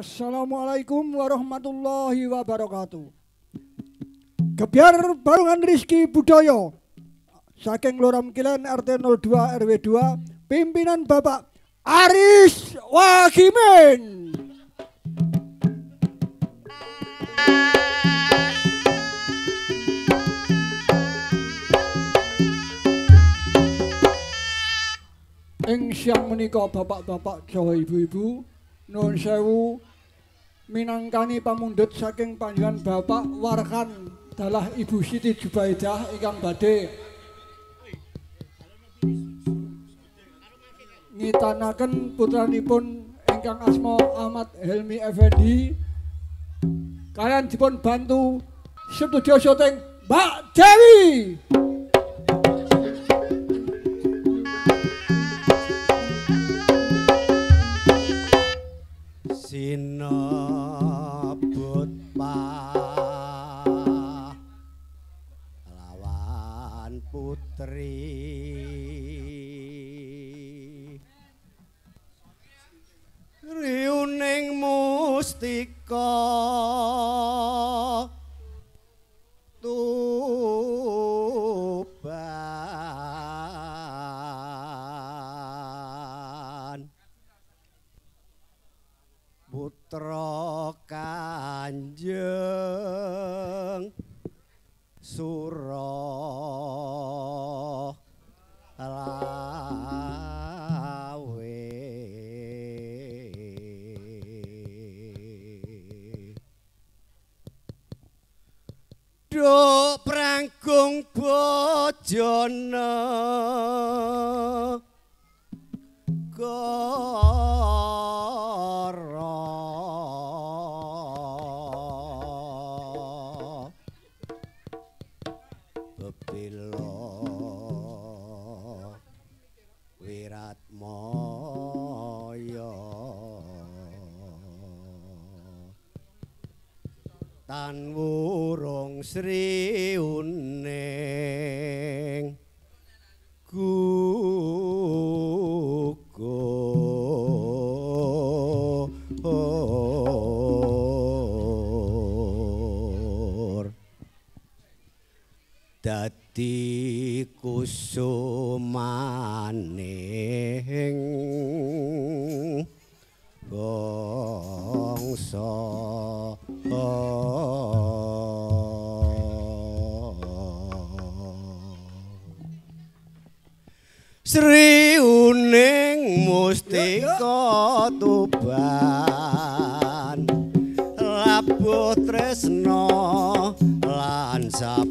Assalamualaikum warahmatullahi wabarakatuh. Gebiar Barungan Rizki Budaya saking Loram Kilen RT 02 RW 2 pimpinan Bapak Aris Wagimin. Ing siang menika bapak-bapak saha ibu-ibu nuwun sewu minangkani pamundhut saking panjenengan Bapak Warkan dalah Ibu Siti Jubaidah ingkang badhe ngitanaken putranipun ingkang asma Ahmad Helmi Effendi kalian dipun bantu studio syuting Mbak Dewi. Mustika dadi kusumaning bangsa. Sri uning mustika tuban labuh tresno lan sabaya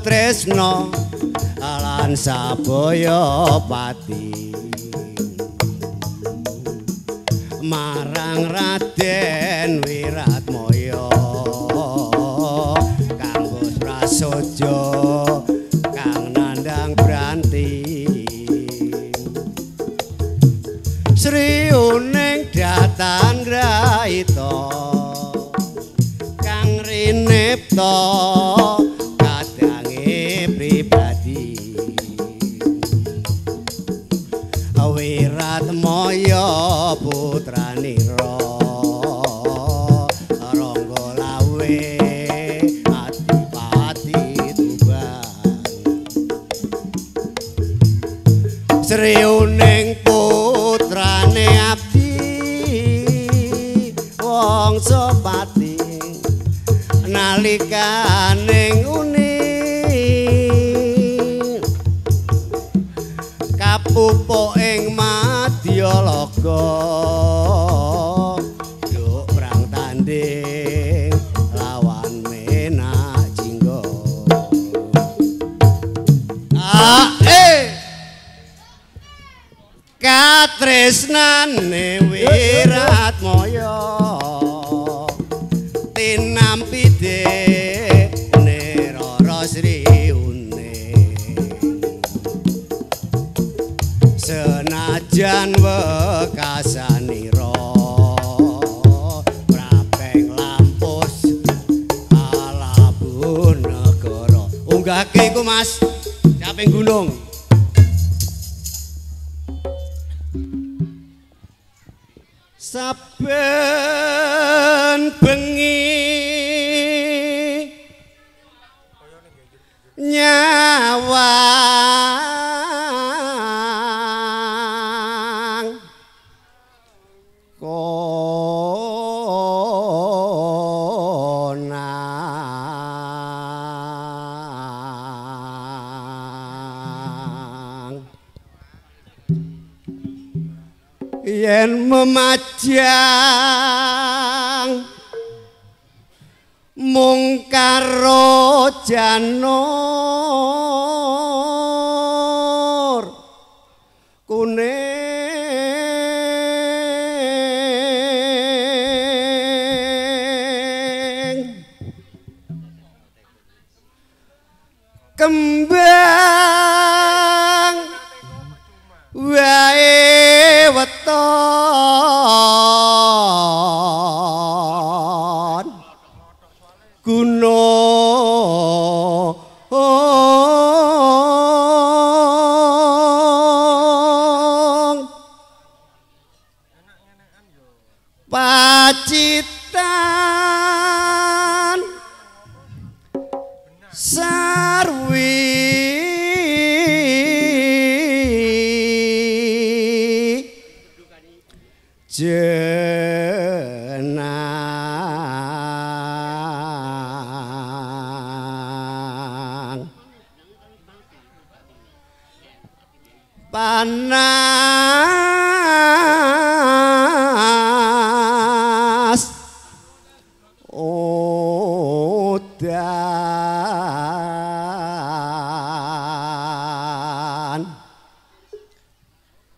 tresno lan sabaya pati. Marang Raden Wiratmaya kang bos prasaja kang nandang branti. Sri uning datan graita kang rinipta eh katresnane wirat moyo tinampi dene rara sri une senajan wekasanira prapeng lampus alabu negara unggahke iku Mas caping gunung saben memajang mung karo janur udan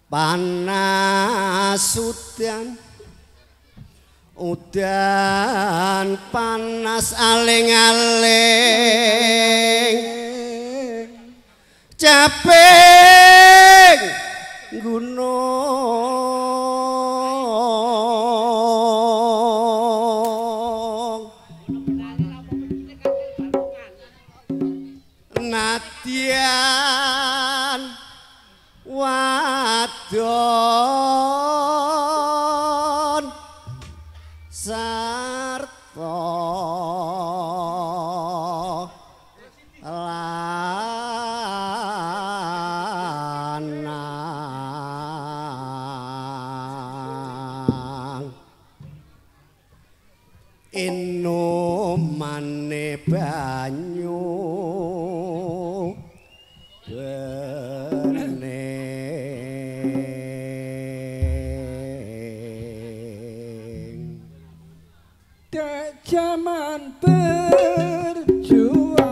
panas udan udan panas aling-aling. Capek gunung zaman berjuang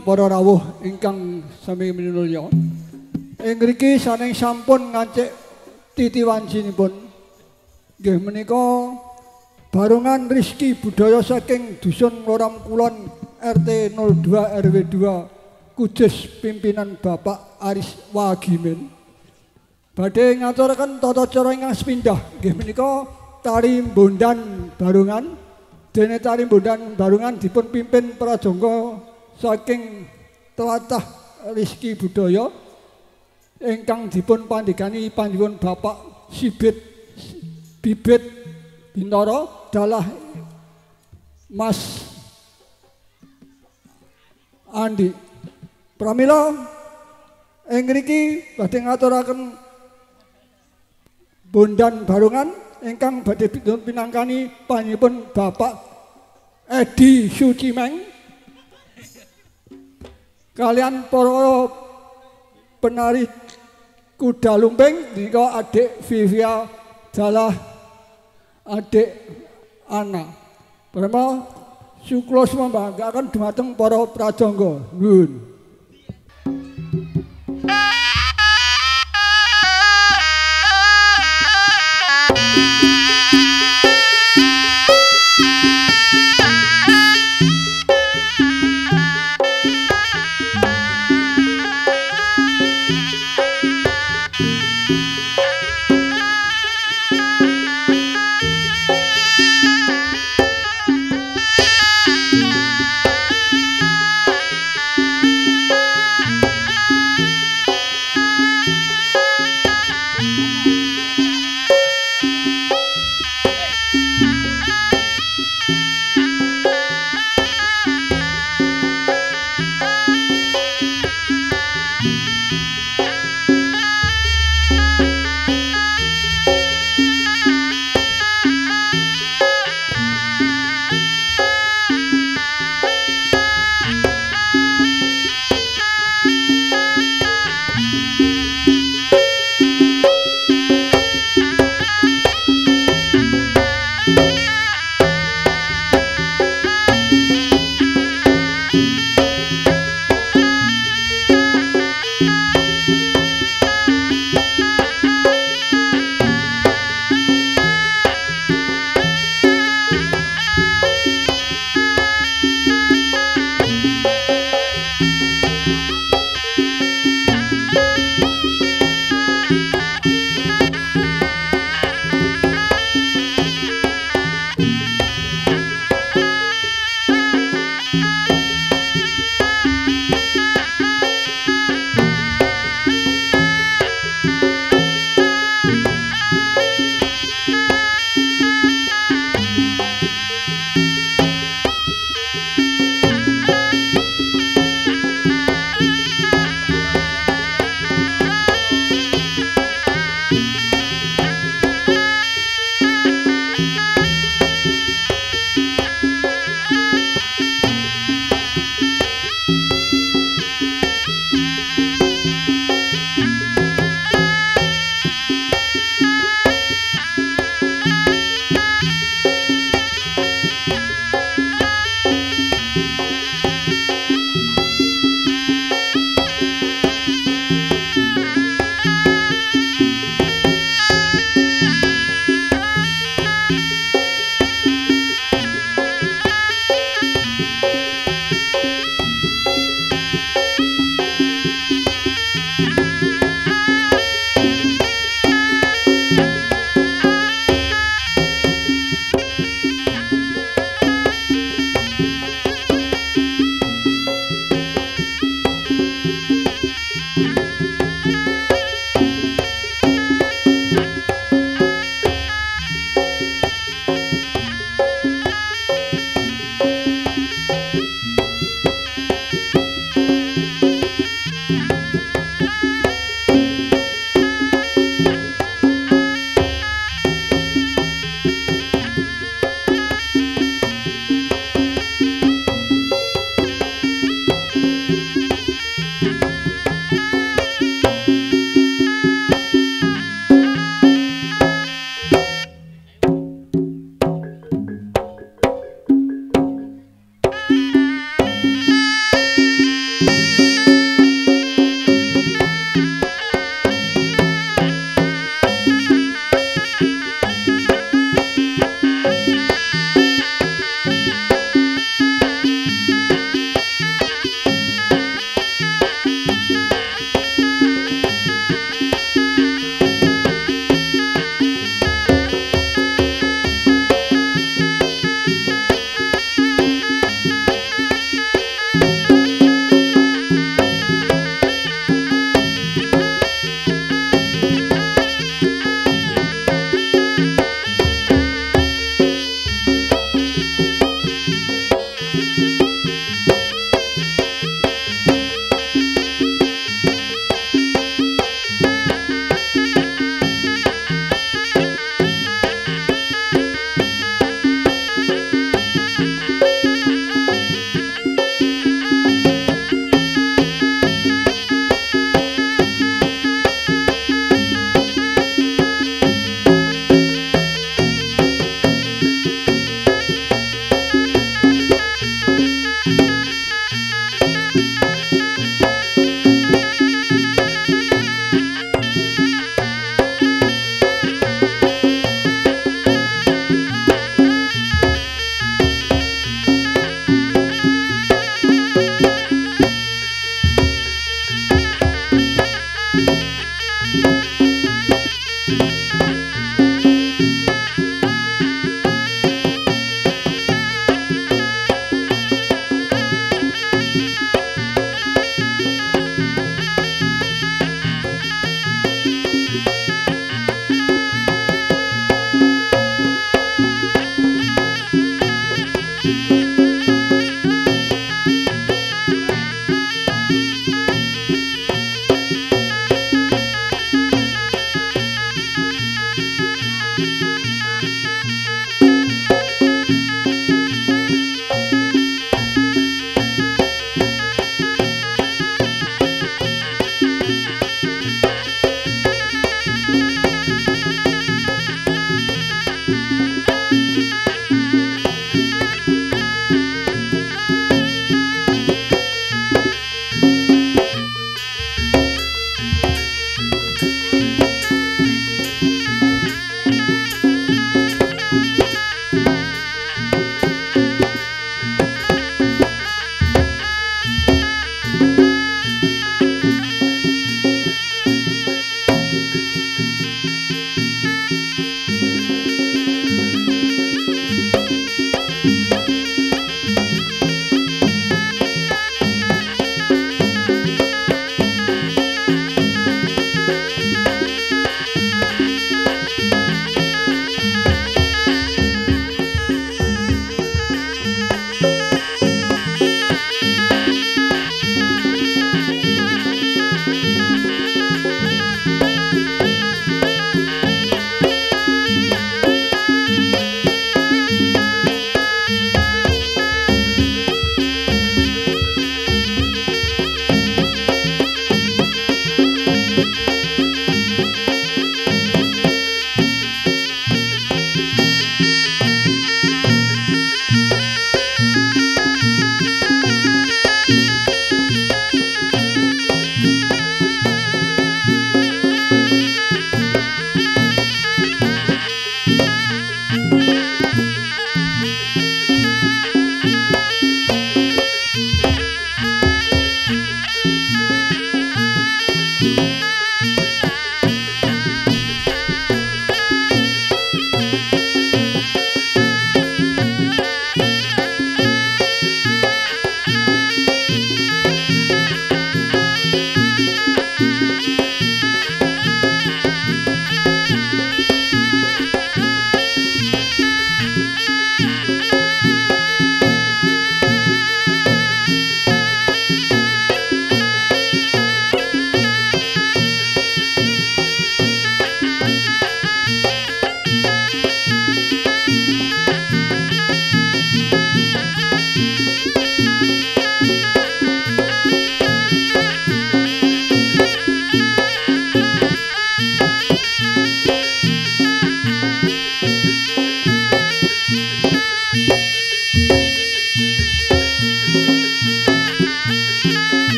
Para rawuh ingkang sami minulya. Ing mriki saning sampun ngancik titi wancinipun. Nggih menika barongan Rizki budaya saking dusun Loram Kulon RT 02 RW 2 Kudus pimpinan Bapak Aris Wagimin. Badhe ngaturaken tata cara ingkang sepindah nggih menika tari bondan barongan dene tari bondan barongan dipun pimpin prajangga saking tlatah Rizki Budaya ingkang dipun pandhegani panjenengan Bapak Sibit Bibit Bintara dalah Mas Andi Pramila. Ing ngriki badhe ngaturaken bondan barongan ingkang badhe pinangkani panjenengan Bapak Edi Sucimeng kalian para penari kuda lumping nika adik Vivia dalah adik Ana. Pertama Suklo membanggakan dumateng para prajangga. Nun.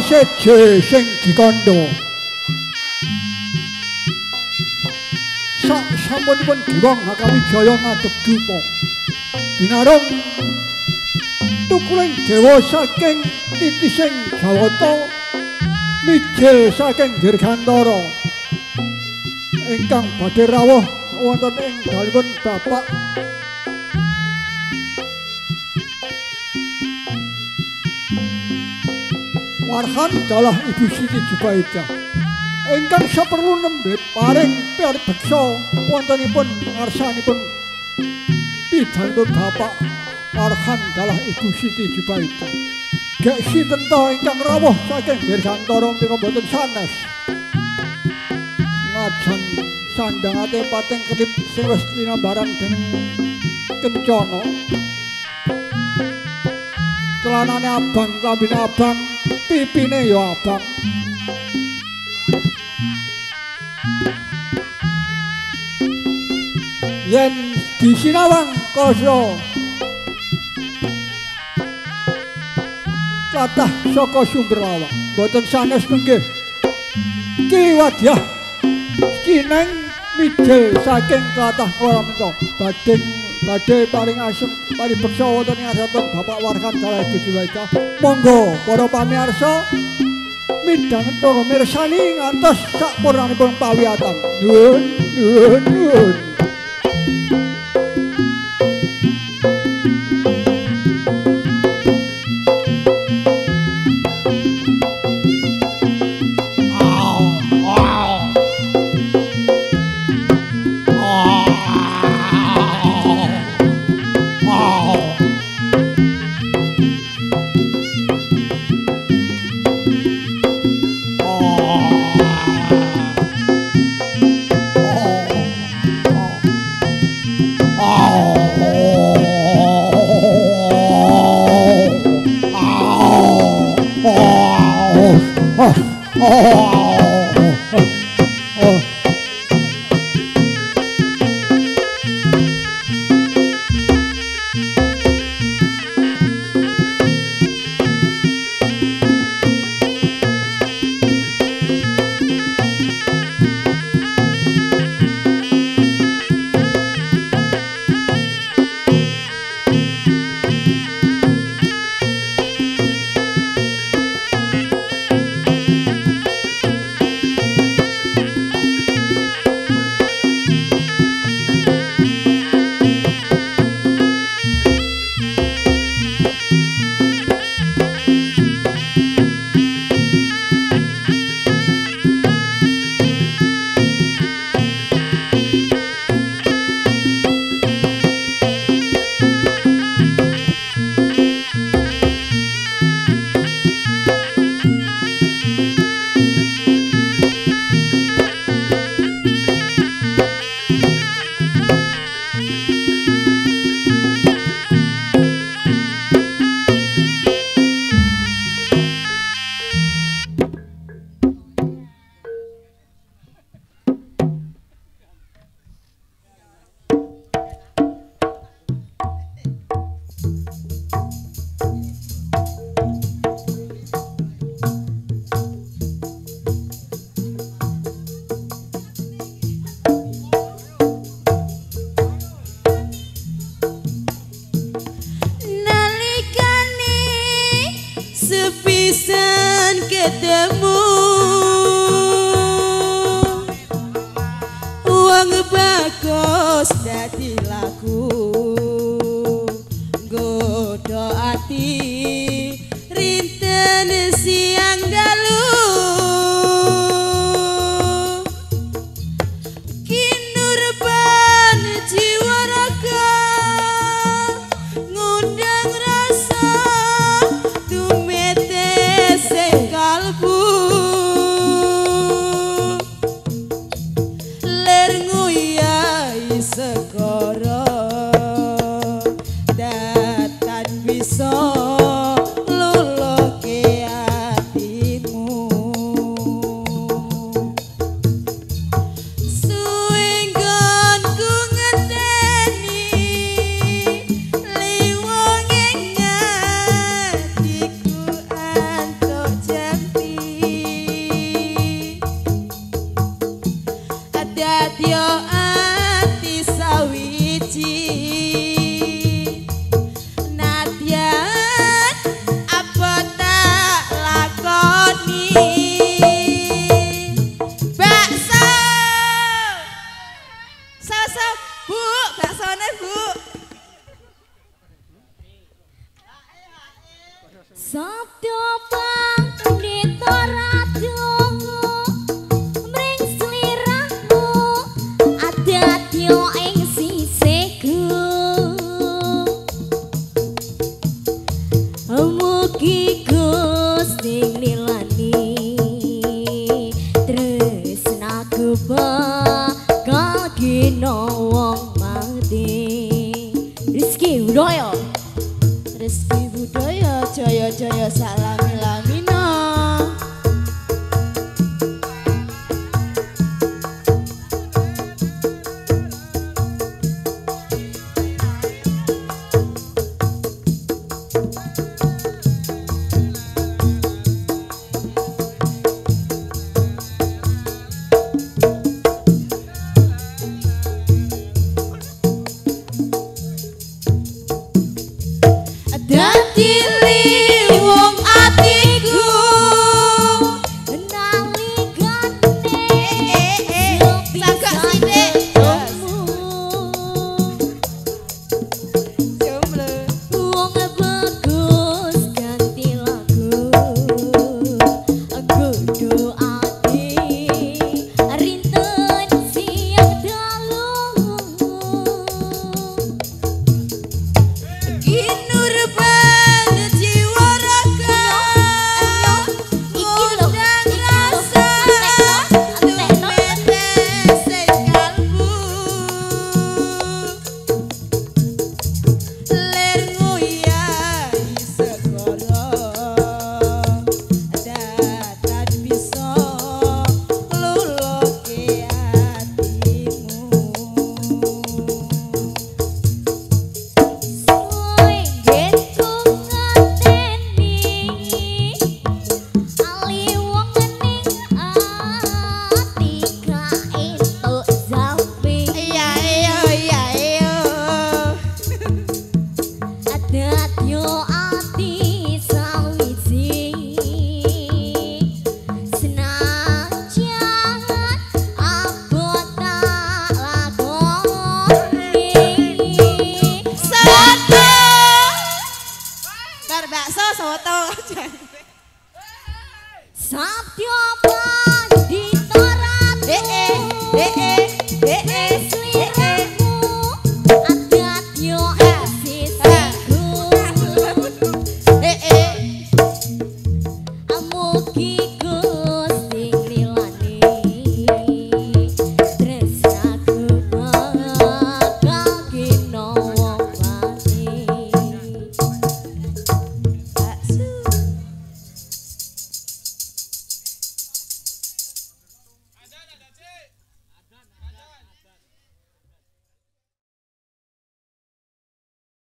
Seje sing dikandha. Sak sampunipun Dewang Hakawijaya ngadhep dupa. Binarung tukuling dewa saking titising Jawata mijil saking Dirgantara ingkang badhe rawuh wonten ing dalipun Bapak Warhan dalah Ibu Siti Jubaidah. Ingkang saperlu nembe paring pirbeksa wontenipun ngarsanipun pidhanipun Bapak Warhan dalah Ibu Siti Jubaidah. Gek sinten to ingkang rawuh saking Dirgantara menika boten sanes. Ngajan sandhangate pateng ketip sing wis tinambaran dening kencana. Celanane abang, lambene abang, pipine ya abang. Yen disinawang kasa Latah saka sumber lawak Boten sanes nenggih Ki wadyah Kineng mijil saking latah ora mento Bading badhe paring asem paring beksa wonten ing asaten Bapak Warkan Salah Ibu Jiwaita Monggo para pamirsa. Midhanget para mirsani ngantos sakpurnanipun pawiyatan. Nuwun nuwun nuwun